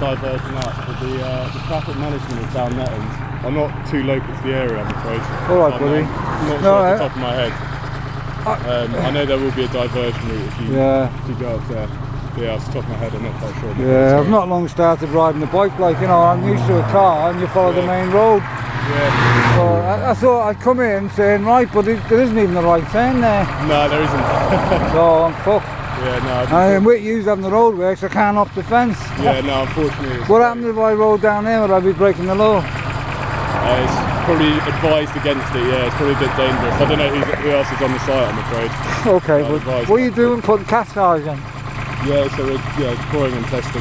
diverging out, but the, uh, the traffic management is down that end. I'm not too local to the area, I'm afraid. All right, I'm, buddy. I'm not No, sure off the top of my head. Um, I know there will be a diversion route if you, Yeah. if you go up there. But yeah, off the top of my head, I'm not quite sure. Yeah, I've not long started riding the bike, like, you know, I'm used to a car and you follow the main road. Yeah. So I, I thought I'd come in saying, right, but it, there isn't even the right turn there. No, there isn't. So I'm fucked. Yeah, no. I And with you having the road works, I can't up the fence. yeah, no, unfortunately. What happens if I roll down here? Would I be breaking the law? Uh, it's probably advised against it, yeah. It's probably a bit dangerous. I don't know who else is on the site, I'm afraid. Okay, but advise what are you doing putting cat's eyes in? Yeah, so we're yeah, deploying and testing.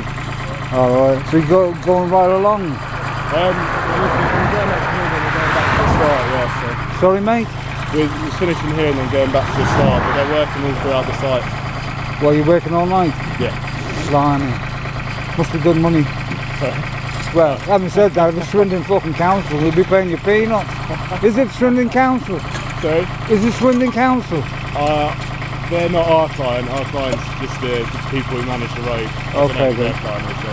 Alright, so you go going right along. Um, we're we're going up here and going back to the start, yeah. So Sorry mate? we're, we're finishing here and then going back to the start, but they're working all throughout the site. Well, you're working all night? Yeah. Blimey. Must be good money. Well, having said that, the Swindon fucking council will be paying you peanuts. Is it Swindon Council? Sorry? Is it Swindon Council? uh, they're not our client. Our client's just the, the people who manage the road. Okay, good. client so.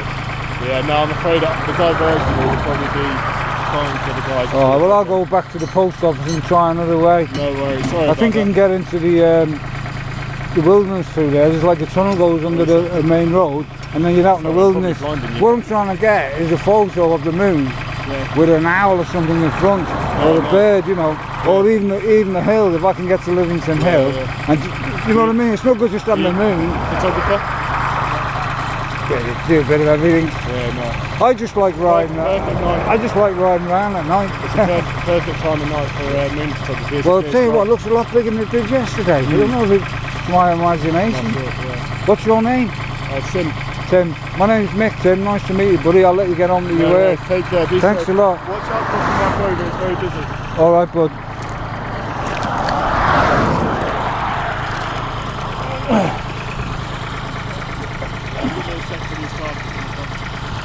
Yeah, no, I'm afraid that the diversion will probably be fine for the guys. Oh, well, I'll go back to the post office and try another way. No worries. Sorry I think you can get into the um, the wilderness through there. There's like a tunnel goes under the main road, and then you're out in the Sorry, I'm probably wilderness. What I'm trying to get is a photo of the moon Yeah. with an owl or something in front, or a no. bird, you know, or even the, even the hill. If I can get to Liddington Hill, and you know what I mean. It's not good just having the moon. Photographer? Yeah, you do a bit of everything. Yeah, no. I just like riding. Perfect night. I just like riding around at night. It's a perfect, perfect time of night for uh, moon photography. Well, I'll tell you what, it looks a lot bigger than it did yesterday. I don't know my imagination. What's your name? Uh, Sim. Tim. My name's Mick, Tim. Nice to meet you, buddy. I'll let you get on with your work. Take care. Be Thanks safe. a lot. Watch out crossing that road. It's very busy. All right, bud.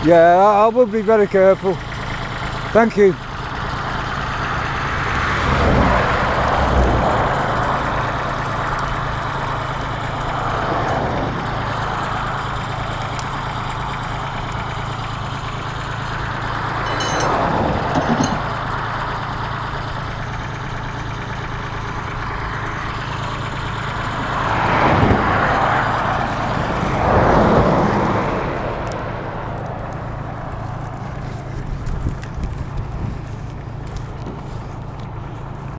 Yeah, I I will be very careful. Thank you.